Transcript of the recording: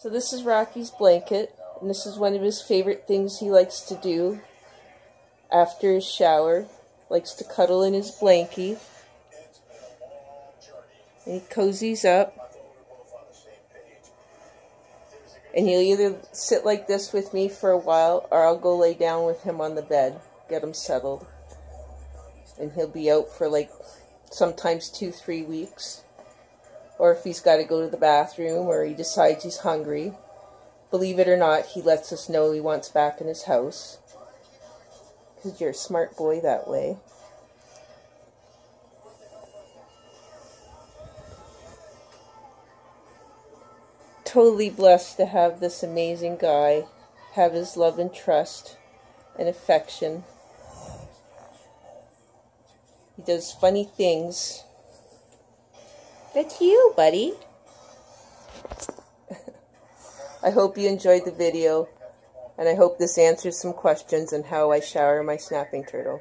So this is Rocky's blanket, and this is one of his favorite things he likes to do after his shower. Likes to cuddle in his blankie. And he cozies up. And he'll either sit like this with me for a while, or I'll go lay down with him on the bed, get him settled. And he'll be out for like sometimes two, three weeks or if he's got to go to the bathroom or he decides he's hungry. Believe it or not, he lets us know he wants back in his house. Because you're a smart boy that way. Totally blessed to have this amazing guy, have his love and trust and affection. He does funny things that's you, buddy. I hope you enjoyed the video, and I hope this answers some questions on how I shower my snapping turtle.